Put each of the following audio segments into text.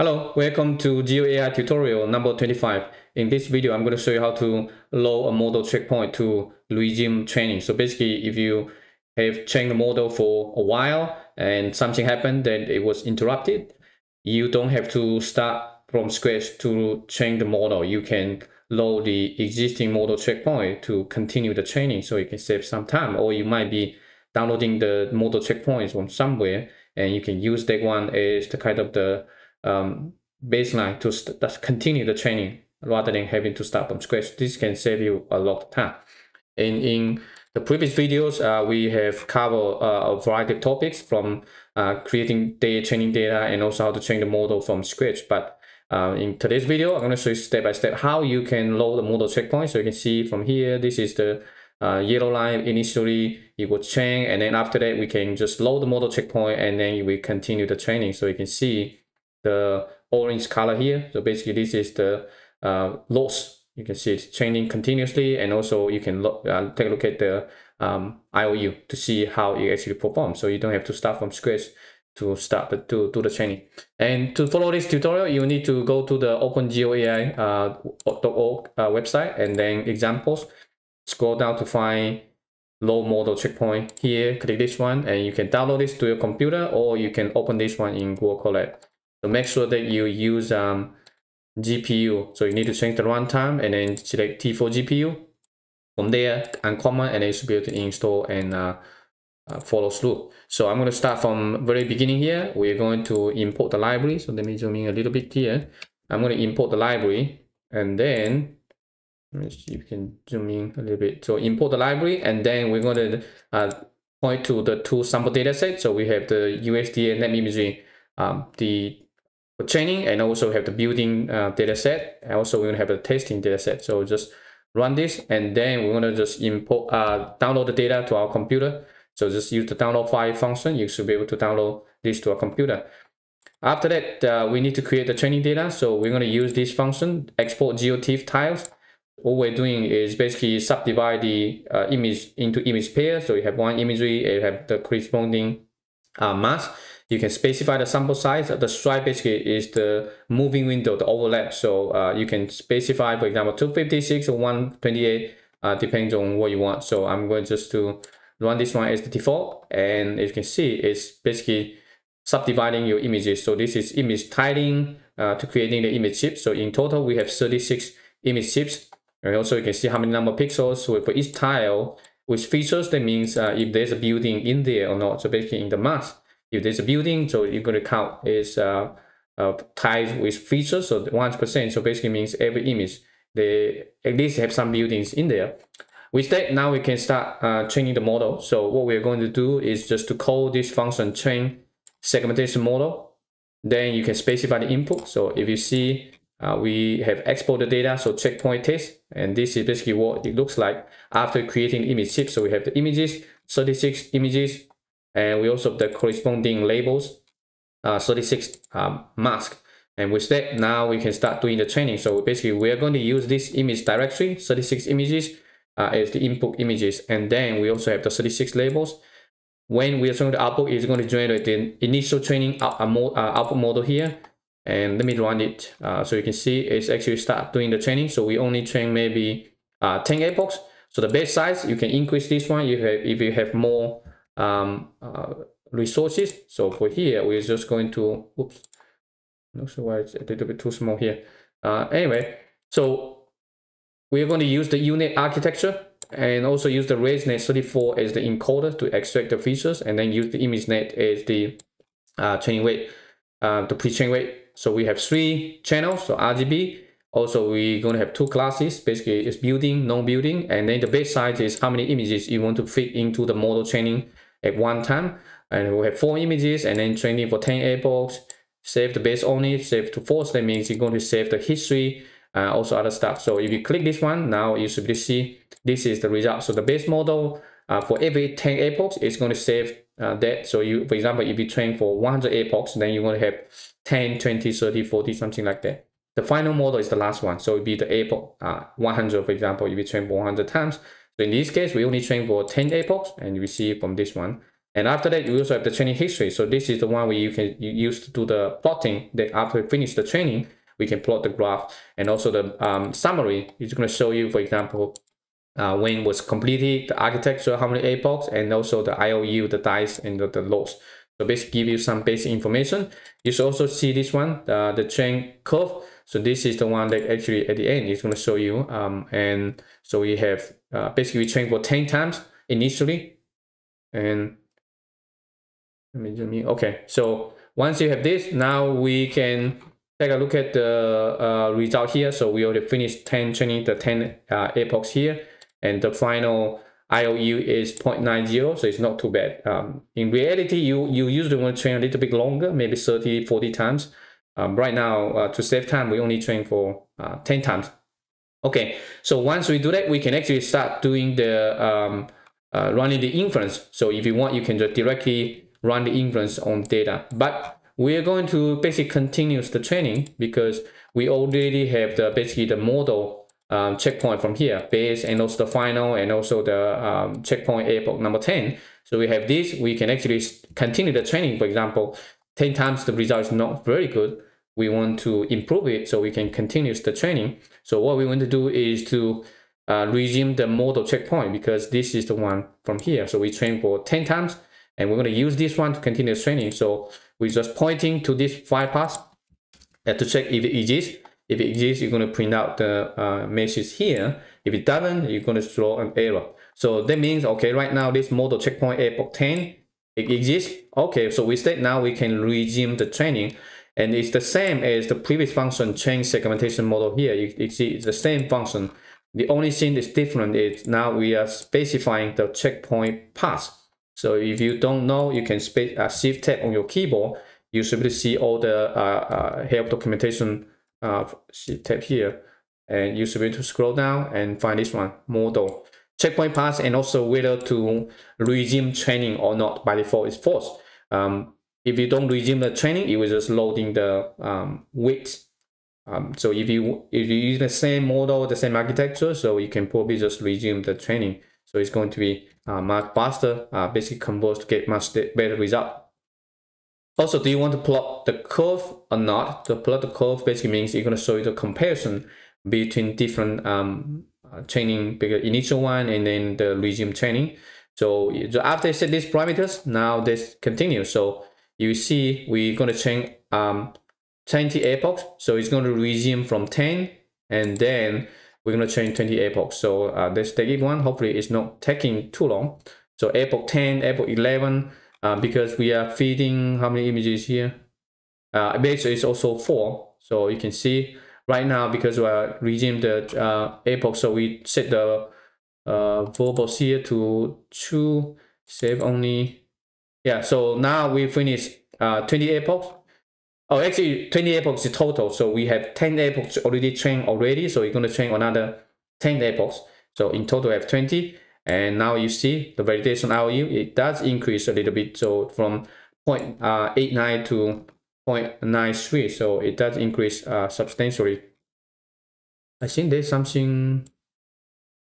Hello, welcome to GeoAI tutorial number 25. In this video, I'm going to show you how to load a model checkpoint to resume training. So basically, if you have trained the model for a while and something happened that it was interrupted, you don't have to start from scratch to train the model. You can load the existing model checkpoint to continue the training so you can save some time or you might be downloading the model checkpoints from somewhere and you can use that one as the kind of the um, baseline to st- continue the training rather than having to start from scratch. This can save you a lot of time. And in the previous videos, uh, we have covered uh, a variety of topics from uh, creating data, training data, and also how to train the model from scratch. But uh, in today's video, I'm going to show you step by step how you can load the model checkpoint. So you can see from here, this is the uh, yellow line initially it will train and then after that we can just load the model checkpoint and then we continue the training so you can see the orange color here. So basically this is the uh, loss. You can see it's changing continuously and also you can look, uh, take a look at the um, IOU to see how it actually performs. So you don't have to start from scratch to start the, to do the training. And to follow this tutorial, you need to go to the OpenGeoAI uh, uh, website and then examples. Scroll down to find load model checkpoint here. Click this one and you can download this to your computer or you can open this one in Google Colab. So make sure that you use um, GPU. So you need to change the runtime and then select T4 GPU. From there, uncomment, and you should be able to install and uh, uh, follow through. So I'm going to start from very beginning here. We're going to import the library. So let me zoom in a little bit here. I'm going to import the library and then let me see if you can zoom in a little bit. So import the library and then we're going to uh, point to the two sample data set. So we have the USDA NAIP imagery, um, the for training and also have the building uh, data set. And also we're gonna have the testing data set. So just run this and then we're gonna just import, uh, download the data to our computer. So just use the download file function. You should be able to download this to our computer. After that, uh, we need to create the training data. So we're going to use this function, export geotiff tiles. All we're doing is basically subdivide the uh, image into image pairs. So you have one imagery, you have the corresponding uh, mask you can specify the sample size. The stride basically is the moving window, the overlap. So uh, you can specify, for example, 256 or 128, uh, depends on what you want. So I'm going just to run this one as the default. And as you can see, it's basically subdividing your images. So this is image tiling uh, to creating the image chip. So in total, we have 36 image chips. And also you can see how many number of pixels for each tile with features. That means uh, if there's a building in there or not. So basically in the mask, if there's a building, so you're going to count is uh, uh, tied with features, so 100%. So basically means every image, they at least have some buildings in there. With that, now we can start uh, training the model. So what we're going to do is just to call this function train segmentation model. Then you can specify the input. So if you see, uh, we have exported data, so checkpoint test, and this is basically what it looks like after creating image chip. So we have the images, 36 images, and we also have the corresponding labels, uh, 36 um, mask. And with that, now we can start doing the training. So basically, we are going to use this image directory, 36 images, uh, as the input images. And then we also have the 36 labels. When we are showing the output, it's going to generate the initial training out, uh, uh, output model here. And let me run it. Uh, so you can see it's actually start doing the training. So we only train maybe uh, 10 epochs. So the batch size, you can increase this one you have, if you have more um, uh, resources. So for here, we're just going to, oops, not sure why it's a little bit too small here. Uh, anyway, so we're going to use the U-Net architecture and also use the ResNet 34 as the encoder to extract the features and then use the ImageNet as the uh, training weight, uh, the pre-train weight. So we have three channels, so RGB. Also, we're going to have two classes. Basically, it's building, non-building, and then the batch size is how many images you want to fit into the model training at one time. And we have four images and then training for 10 epochs, save the base only, save to false. That means you're going to save the history, uh, also other stuff. So if you click this one, now you should see this is the result. So the base model uh, for every 10 epochs is going to save uh, that. So you, for example, if you train for 100 epochs, then you're going to have 10, 20, 30, 40, something like that. The final model is the last one. So it will be the epoch uh, 100, for example, if you train for 100 times, so in this case, we only train for 10 epochs, and we see from this one, And after that, you also have the training history. So this is the one where you can you use to do the plotting. That after we finish the training, we can plot the graph and also the um, summary is going to show you, for example, uh, when was completed, the architecture, how many epochs, and also the IOU, the dice, and the, the loss. So basically give you some basic information. You should also see this one, uh, the train curve. So this is the one that actually at the end is going to show you. Um, and so we have uh, basically we train for 10 times initially. And let me zoom in. Okay, so once you have this, now we can take a look at the uh, result here. So we already finished 10 training the 10 uh, epochs here. And the final IOU is 0.90, so it's not too bad. Um, in reality, you, you usually want to train a little bit longer, maybe 30, 40 times. Um, right now, uh, to save time, we only train for uh, 10 times. Okay, so once we do that, we can actually start doing the um, uh, running the inference. So if you want, you can just directly run the inference on data. But we are going to basically continue the training because we already have the basically the model um, checkpoint from here, base and also the final and also the um, checkpoint epoch number 10. So we have this, we can actually continue the training. For example, 10 times the result is not very good. We want to improve it so we can continue the training. So what we want to do is to uh, resume the model checkpoint because this is the one from here. So we train for 10 times and we're going to use this one to continue training. So we're just pointing to this file path uh, to check if it exists if it exists, you're going to print out the uh, message here. If it doesn't, you're going to throw an error. So that means, okay, right now this model checkpoint epoch 10, it exists. Okay, so we said now we can resume the training. And it's the same as the previous function train segmentation model here. You, you see it's the same function. The only thing that's different is now we are specifying the checkpoint path. So if you don't know, you can space, uh, shift tab on your keyboard. You should be see all the uh, uh, help documentation uh, tab here and you should be able to scroll down and find this one model checkpoint path and also whether to resume training or not by default is false um, if you don't resume the training it will just loading the um, weight um, so if you if you use the same model the same architecture so you can probably just resume the training so it's going to be uh, much faster uh, basically converts to get much better result also, do you want to plot the curve or not? To plot the curve basically means you're going to show you the comparison between different um, uh, training, initial one and then the resume training. So, so after I set these parameters, now this continues. So you see we're going to change um, 20 epochs. So it's going to resume from 10 and then we're going to change 20 epochs. So uh, take it one. Hopefully it's not taking too long. So epoch 10, epoch 11, uh, because we are feeding how many images here uh, basically it's also four so you can see right now because we are resume the uh, epoch so we set the uh, here to two save only yeah so now we finish uh, 20 epochs oh actually 20 epochs is total so we have 10 epochs already trained already so we're going to train another 10 epochs so in total we have 20 and now you see the validation IOU, it does increase a little bit. So from 0.89 uh, to 0.93. So it does increase uh, substantially. I think there's something,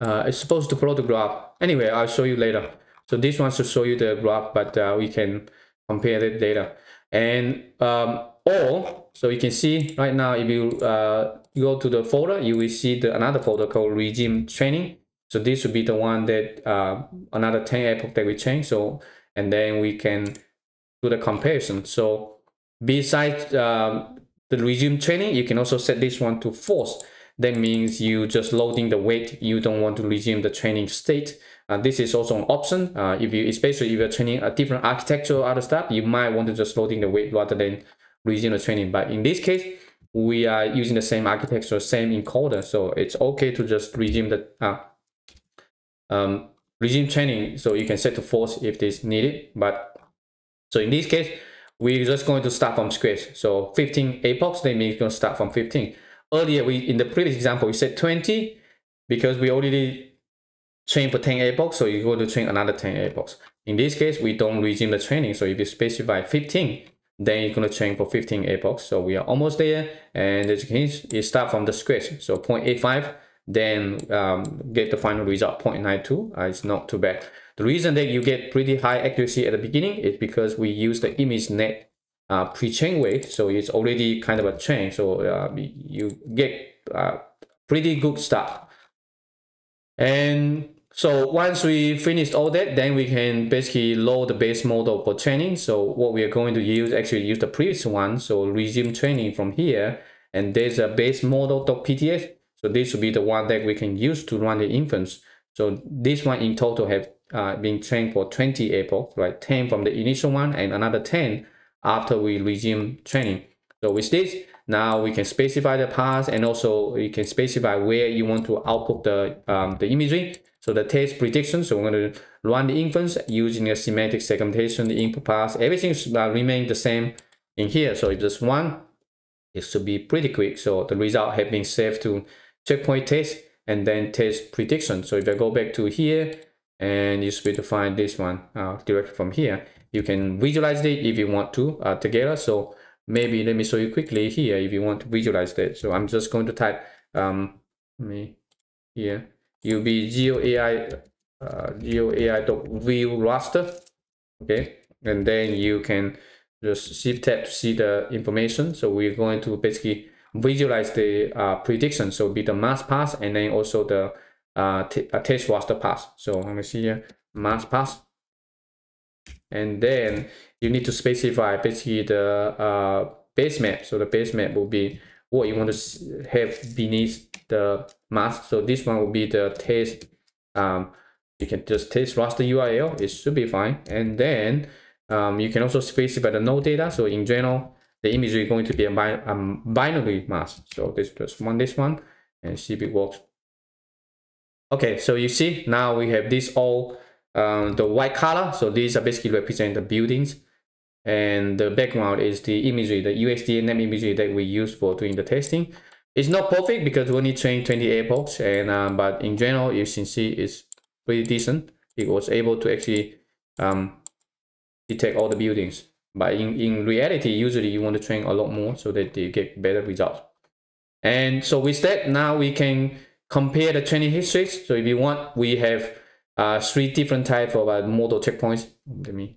uh, it's supposed to plot the graph. Anyway, I'll show you later. So this one to show you the graph, but uh, we can compare the data. And um, or, so you can see right now, if you uh, go to the folder, you will see the another folder called resume training. So this would be the one that uh, another 10 epoch that we change. So, and then we can do the comparison. So besides um, the resume training, you can also set this one to false. That means you just loading the weight. You don't want to resume the training state. Uh, this is also an option. Uh, if you, especially if you're training a different architecture other stuff, you might want to just loading the weight rather than resume the training. But in this case, we are using the same architecture, same encoder. So it's okay to just resume the uh, um, resume training so you can set to false if this needed but so in this case we're just going to start from scratch so 15 epochs then we're going to start from 15 earlier we in the previous example we said 20 because we already trained for 10 epochs so you go to train another 10 epochs in this case we don't resume the training so if you specify 15 then you're going to train for 15 epochs so we are almost there and as you can see you start from the scratch. So 0.85 then um, get the final result. 0.92 uh, it's not too bad. The reason that you get pretty high accuracy at the beginning is because we use the ImageNet uh, pre-train weight, so it's already kind of a chain, so uh, you get uh, pretty good start. And so once we finished all that, then we can basically load the base model for training. So what we are going to use, actually use the previous one, so resume training from here, and there's a base model.pts. So this will be the one that we can use to run the inference. So this one in total have uh, been trained for 20 epochs, right? 10 from the initial one and another 10 after we resume training. So with this, now we can specify the path and also you can specify where you want to output the, um, the imagery. So the test prediction, so we're going to run the inference using a semantic segmentation, the input path, everything should uh, remain the same in here. So if there's one, it should be pretty quick. So the result have been saved to checkpoint test and then test prediction. So if I go back to here and you should be to find this one uh, directly from here, you can visualize it if you want to uh, together. So maybe let me show you quickly here if you want to visualize that. So I'm just going to type um, me here UB GeoAI uh, GeoAI.view raster. Okay, and then you can just shift tab to see the information. So we're going to basically visualize the uh, prediction. So be the mask pass and then also the uh, uh, test raster path. So let me see here, mask path. And then you need to specify basically the uh, base map. So the base map will be what you want to have beneath the mask. So this one will be the test. Um, you can just test raster URL. It should be fine. And then um, you can also specify the nodata. So in general, the image is going to be a bi binary mask. So this just one this one and see if it works. Okay, so you see now we have this all um, the white color. So these are basically represent the buildings and the background is the imagery, the USDA NAIP imagery that we use for doing the testing. It's not perfect because we only trained 20 epochs, and um, but in general, you can see it's pretty decent. It was able to actually um, detect all the buildings. But in, in reality, usually you want to train a lot more so that you get better results. And so with that, now we can compare the training histories. So if you want, we have uh, three different types of uh, model checkpoints. Let me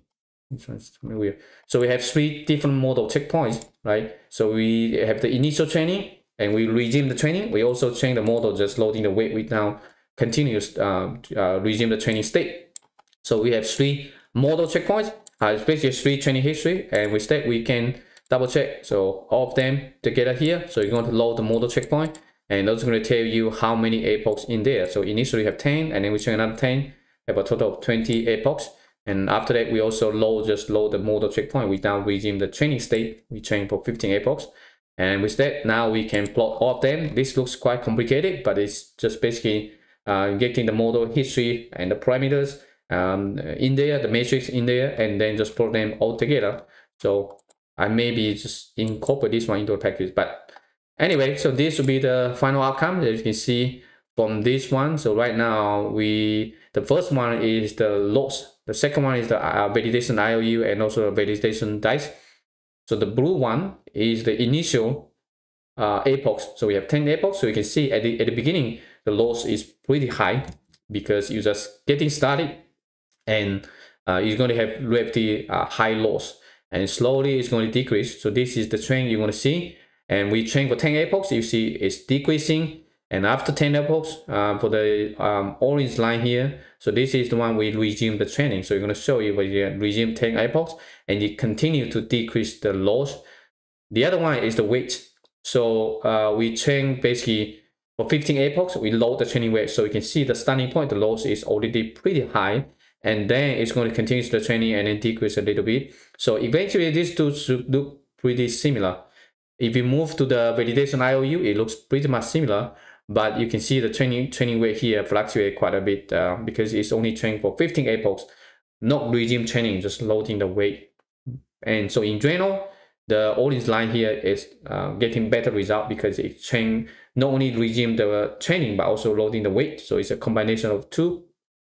this one's weird. So we have three different model checkpoints, right? So we have the initial training and we resume the training. We also train the model just loading the weight with now continuous uh, uh, resume the training state. So we have three model checkpoints, uh, basically three training history, and with that we can double check. So all of them together here. So you're going to load the model checkpoint, and that's going to tell you how many epochs in there. So initially you have 10, and then we train another 10, have a total of 20 epochs. And after that, we also load just load the model checkpoint. We now resume the training state. We train for 15 epochs. And with that, now we can plot all of them. This looks quite complicated, but it's just basically uh, getting the model history and the parameters um, in there, the matrix in there, and then just plot them all together. So I maybe just incorporate this one into the package. But anyway, so this will be the final outcome. As you can see from this one. So right now, we the first one is the loss the second one is the uh, validation IOU and also the validation dice. So the blue one is the initial uh, epochs. So we have 10 epochs. So you can see at the, at the beginning, the loss is pretty high because you're just getting started and uh, you're going to have relatively uh, high loss and slowly it's going to decrease. So this is the trend you want to see. And we train for 10 epochs, you see it's decreasing and after 10 epochs, uh, for the um, orange line here, so this is the one we resume the training. So we're going to show you where you resume 10 epochs and you continue to decrease the loss. The other one is the weight. So uh, we train basically for 15 epochs, we load the training weight. So you can see the starting point, the loss is already pretty high. And then it's going to continue the training and then decrease a little bit. So eventually these two should look pretty similar. If you move to the validation IOU, it looks pretty much similar but you can see the training training weight here fluctuate quite a bit uh, because it's only trained for 15 epochs, not regime training, just loading the weight. And so in general, the orange line here is uh, getting better result because it train not only regime the training but also loading the weight. So it's a combination of two.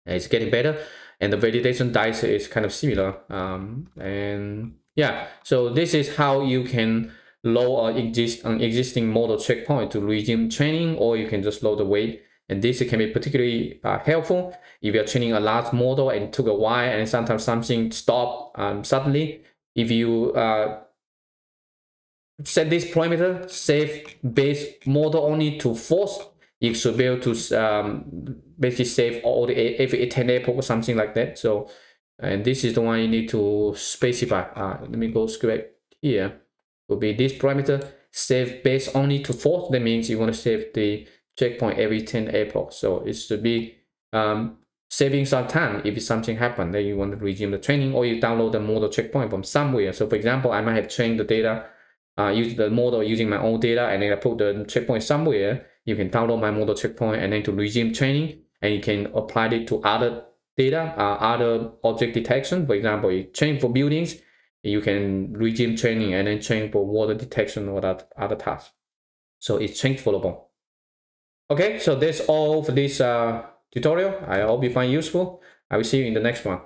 It's getting better, and the validation dice is kind of similar. Um, and yeah, so this is how you can load an, exist, an existing model checkpoint to resume training, or you can just load the weight And this can be particularly uh, helpful if you're training a large model and took a while and sometimes something stopped um, suddenly. If you uh, set this parameter, save base model only to false, you should be able to um, basically save all the every 10 epoch or something like that. So, and this is the one you need to specify. Uh, let me go script here. Will be this parameter save base only to false. That means you want to save the checkpoint every 10 epoch. So it should be um, saving some time if something happened then you want to resume the training or you download the model checkpoint from somewhere. So for example, I might have trained the data, uh, use the model using my own data and then I put the checkpoint somewhere. You can download my model checkpoint and then to resume training and you can apply it to other data, uh, other object detection. For example, you train for buildings, you can resume training and then train for water detection or that other tasks. So it's changeable. Okay, so that's all for this uh, tutorial. I hope you find useful. I will see you in the next one.